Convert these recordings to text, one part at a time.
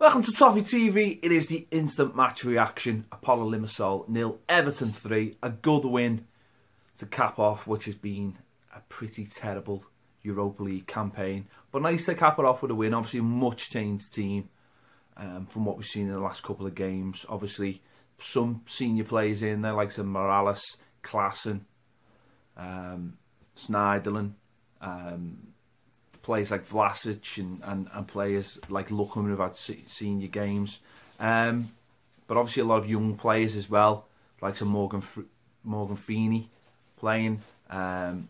Welcome to Toffee TV. It is the instant match reaction. Apollon Limassol nil, Everton three. A good win to cap off, which has been a pretty terrible Europa League campaign. But nice to cap it off with a win. Obviously, a much changed team um, from what we've seen in the last couple of games. Obviously, some senior players in there, like some Morales, Klaassen, um, Schneiderlin, um, players like Vlasic and, and, and players like Lookman who've had senior games. Um, but obviously a lot of young players as well, like some Morgan Morgan Feeney playing, um,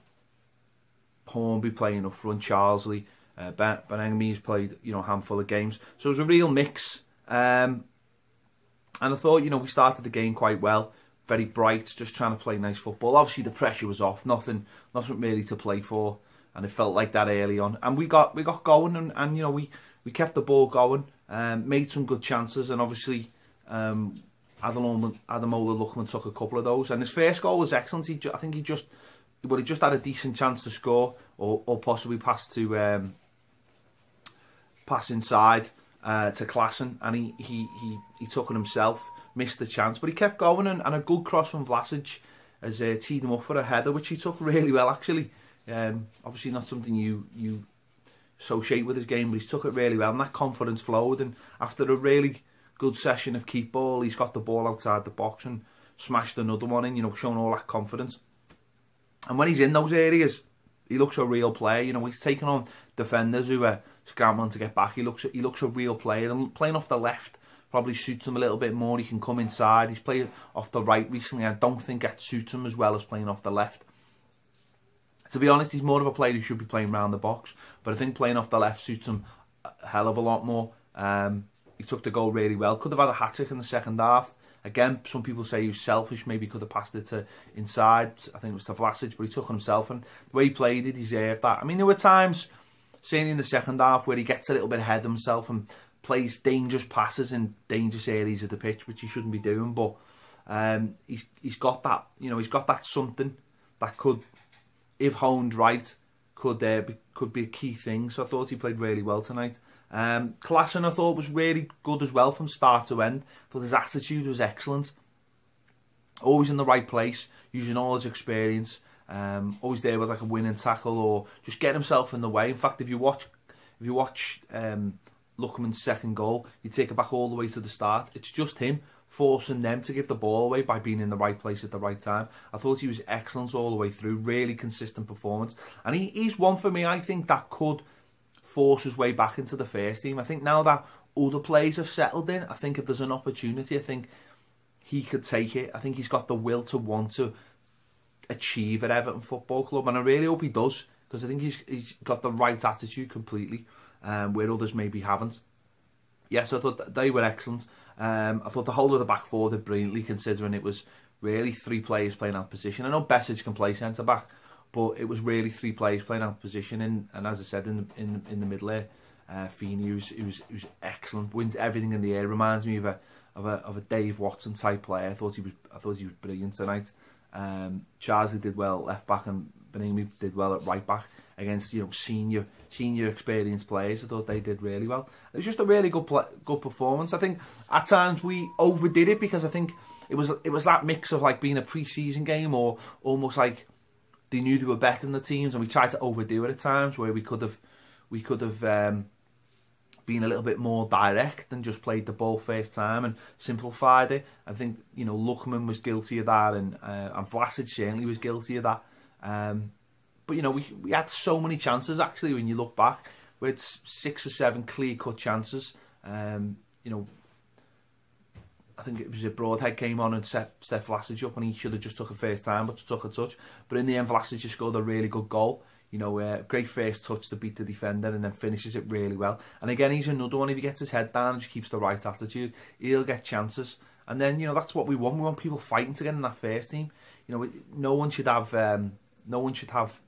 Hornby playing up front, Charsley, uh, Ben, ben played you know a handful of games. So it was a real mix. Um, and I thought, you know, we started the game quite well, very bright, just trying to play nice football. Obviously the pressure was off, nothing, nothing really to play for and it felt like that early on. And we got we got going, and, and you know we we kept the ball going, um, made some good chances, and obviously um, Ademola Lookman took a couple of those. And his first goal was excellent. He I think he just well he just had a decent chance to score, or or possibly pass to um, pass inside uh, to Klaassen, and he he he he took it himself, missed the chance, but he kept going, and, and a good cross from Vlasic has uh, teed him up for a header, which he took really well actually. Um, obviously not something you you associate with his game, but he's took it really well, and that confidence flowed. And after a really good session of keep ball, he's got the ball outside the box and smashed another one in. You know, showing all that confidence. And when he's in those areas, he looks a real player. You know, he's taking on defenders who are scrambling to get back. He looks he looks a real player, and playing off the left probably suits him a little bit more. He can come inside. He's played off the right recently. I don't think that suits him as well as playing off the left. To be honest, he's more of a player who should be playing round the box, but I think playing off the left suits him a hell of a lot more. Um, he took the goal really well. Could have had a hat-trick in the second half. Again, some people say he was selfish. Maybe could have passed it to inside. I think it was to Vlasic, but he took on himself. And the way he played it, he deserved that. I mean, there were times, seeing in the second half, where he gets a little bit ahead of himself and plays dangerous passes in dangerous areas of the pitch, which he shouldn't be doing. But um, he's he's got that, you know, he's got that something that could if honed right, could uh, be, could be a key thing. So I thought he played really well tonight. Um, Klaassen I thought was really good as well from start to end. I thought his attitude was excellent. Always in the right place, using all his experience. Um, always there with like a winning tackle or just get himself in the way. In fact, if you watch, if you watch um, Lookman's second goal, you take it back all the way to the start. It's just him forcing them to give the ball away by being in the right place at the right time. I thought he was excellent all the way through, really consistent performance. And he, he's one for me, I think, that could force his way back into the first team. I think now that other players have settled in, I think if there's an opportunity, I think he could take it. I think he's got the will to want to achieve at Everton Football Club, and I really hope he does, because I think he's, he's got the right attitude completely, um, where others maybe haven't. Yes, I thought they were excellent. Um, I thought the whole of the back four did brilliantly, considering it was really three players playing out position. I know Bessage can play centre back, but it was really three players playing out position. And, and as I said in the in in the middle there, uh, Feeney was was excellent. Wins everything in the air. Reminds me of a of a of a Dave Watson type player. I thought he was I thought he was brilliant tonight. Um, Charlie did well left back and Baningime did well at right back against you know senior senior experienced players. I thought they did really well. It was just a really good play, good performance. I think at times we overdid it because I think it was it was that mix of like being a pre-season game or almost like they knew they were better than the teams and we tried to overdo it at times where we could have we could have um, been a little bit more direct and just played the ball first time and simplified it. I think you know Lookman was guilty of that and uh, and Vlasic certainly was guilty of that. Um, but you know, we we had so many chances actually when you look back. We had six or seven clear cut chances. Um, you know, I think it was a Broadhead came on and set Steph Vlasic up and he should have just took a first time but took a touch. But in the end Vlasic just scored a really good goal. You know, uh, great first touch to beat the defender and then finishes it really well. And again, he's another one. If he gets his head down and just keeps the right attitude, he'll get chances. And then, you know, that's what we want. We want people fighting to get in that first team. You know, no one should have, um, no one should have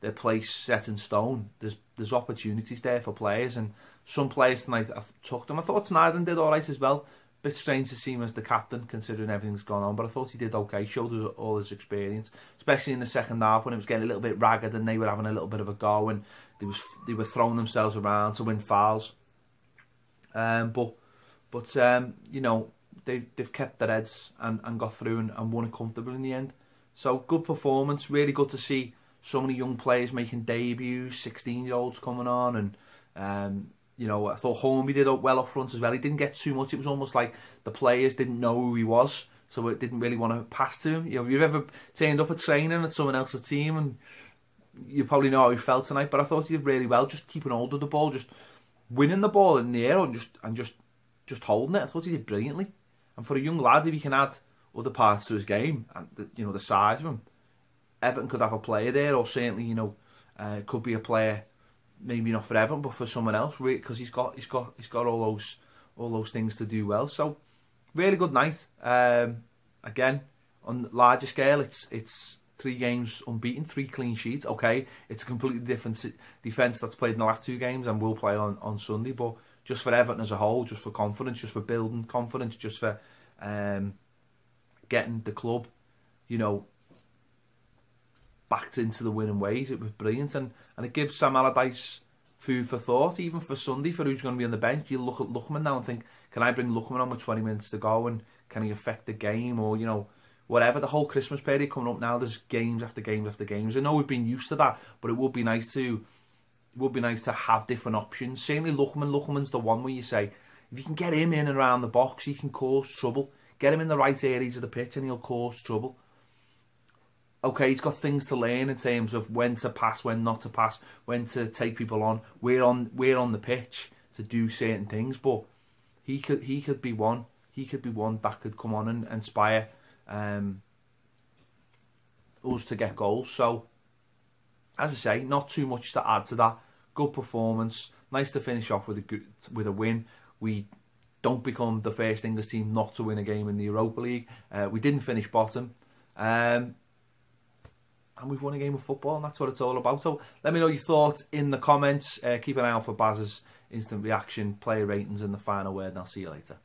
their place set in stone. There's there's opportunities there for players, and some players tonight I took them. I thought Snyder did all right as well. Bit strange to see him as the captain, considering everything's gone on, but I thought he did okay. Showed us all his experience, especially in the second half when it was getting a little bit ragged and they were having a little bit of a go and they was they were throwing themselves around to win fouls. Um, but but um, you know they they've kept their heads and, and got through and, and won it comfortably in the end. So good performance. Really good to see so many young players making debuts. Sixteen year olds coming on and. Um, you know, I thought Hornby did well up front as well. He didn't get too much. It was almost like the players didn't know who he was, so it didn't really want to pass to him. You know, you've ever turned up at training at someone else's team and you probably know how he felt tonight, but I thought he did really well, just keeping hold of the ball, just winning the ball in the air and just and just just holding it. I thought he did brilliantly. And for a young lad, if he can add other parts to his game and the, you know the size of him, Everton could have a player there, or certainly you know uh, could be a player maybe not for Everton, but for someone else, because he's got he's got he's got all those all those things to do well. So really good night. Um, again, on larger scale, it's it's three games unbeaten, three clean sheets. Okay, it's a completely different defence that's played in the last two games and will play on on Sunday. But just for Everton as a whole, just for confidence, just for building confidence, just for um, getting the club, you know, backed into the winning ways. It was brilliant, and and it gives Sam Allardyce food for thought, even for Sunday, for who's going to be on the bench. You look at Lookman now and think, can I bring Lookman on with 20 minutes to go, and can he affect the game, or you know, whatever. The whole Christmas period coming up now, there's games after games after games. I know we've been used to that, but it would be nice to it would be nice to have different options. Certainly Lookman, Lookman's the one where you say, if you can get him in and around the box, he can cause trouble. Get him in the right areas of the pitch and he'll cause trouble okay, he's got things to learn in terms of when to pass, when not to pass, when to take people on. We're on we're on the pitch to do certain things, but he could he could be one. He could be one that could come on and inspire um, us to get goals. So, as I say, not too much to add to that. Good performance. Nice to finish off with a good with a win. We don't become the first English team not to win a game in the Europa League. Uh, we didn't finish bottom. Um, and we've won a game of football, and that's what it's all about. So let me know your thoughts in the comments. Uh, keep an eye out for Baz's instant reaction, player ratings, and the final word, and I'll see you later.